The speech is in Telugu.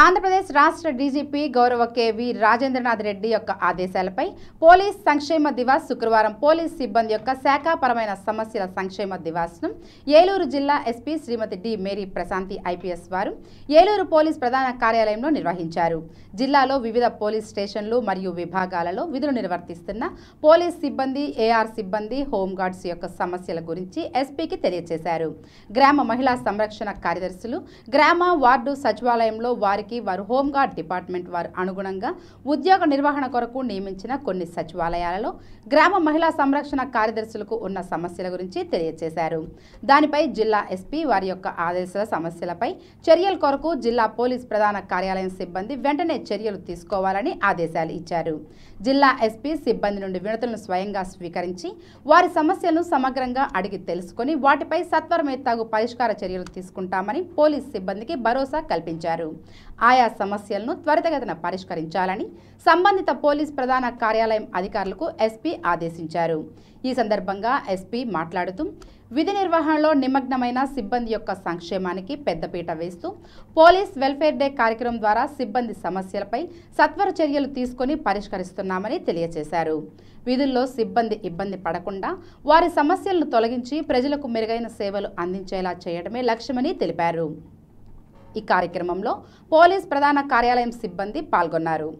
ఆంధ్రప్రదేశ్ రాష్ట్ర డీజీపీ గౌరవ కేవి రాజేంద్రనాథ్ రెడ్డి యొక్క ఆదేశాలపై పోలీస్ సంక్షేమ దివాస్ శుక్రవారం పోలీస్ సిబ్బంది యొక్క శాఖాపరమైన సమస్యల సంక్షేమ దివాస్ను ఏలూరు జిల్లా SP Shrimati D. Mary Prashanthi IPS వారు ఏలూరు పోలీస్ ప్రధాన కార్యాలయంలో నిర్వహించారు. జిల్లాలో వివిధ పోలీస్ స్టేషన్లు మరియు విభాగాలలో విధులు నిర్వర్తిస్తున్న పోలీస్ సిబ్బంది ఏఆర్ సిబ్బంది హోంగార్డ్స్ యొక్క సమస్యల గురించి ఎస్పీకి తెలియజేశారు గ్రామ మహిళా సంరక్షణ కార్యదర్శులు గ్రామ వార్డు సచివాలయంలో వారి వారికి వారు హోంగార్డ్ డిపార్ట్మెంట్ వారు అనుగుణంగా ఉద్యోగ నిర్వహణ కొరకు నియమించిన కొన్ని సచివాలయాలలో గ్రామ మహిళా సంరక్షణ కార్యదర్శులకు ఉన్న సమస్యల గురించి తెలియజేశారు దానిపై జిల్లా ఎస్పీ వారి యొక్క ఆదేశాల సమస్యలపై చర్యల కొరకు జిల్లా పోలీస్ ప్రధాన కార్యాలయం సిబ్బంది వెంటనే చర్యలు తీసుకోవాలని ఆదేశాలు ఇచ్చారు. జిల్లా ఎస్పీ సిబ్బంది నుండి వినతులను స్వయంగా స్వీకరించి వారి సమస్యలను సమగ్రంగా అడిగి తెలుసుకొని వాటిపై సత్వరమే తగు పరిష్కార చర్యలు తీసుకుంటామని పోలీస్ సిబ్బందికి భరోసా కల్పించారు. ఆయా సమస్యలను త్వరితగతిన పరిష్కరించాలని సంబంధిత పోలీస్ ప్రధాన కార్యాలయం అధికారులకు ఎస్పీ ఆదేశించారు. ఈ సందర్భంగా ఎస్పీ మాట్లాడుతూ విధి నిర్వహణలో నిమగ్నమైన సిబ్బంది యొక్క సంక్షేమానికి పెద్దపీట వేస్తూ పోలీస్ వెల్ఫేర్ డే కార్యక్రమం ద్వారా సిబ్బంది సమస్యలపై సత్వర చర్యలు తీసుకొని పరిష్కరిస్తున్నామని తెలియజేశారు. విధుల్లో సిబ్బంది ఇబ్బంది పడకుండా వారి సమస్యలను తొలగించి ప్రజలకు మెరుగైన సేవలు అందించేలా చేయడమే లక్ష్యమని తెలిపారు. ఈ కార్యక్రమంలో పోలీస్ ప్రధాన కార్యాలయం సిబ్బంది పాల్గొన్నారు.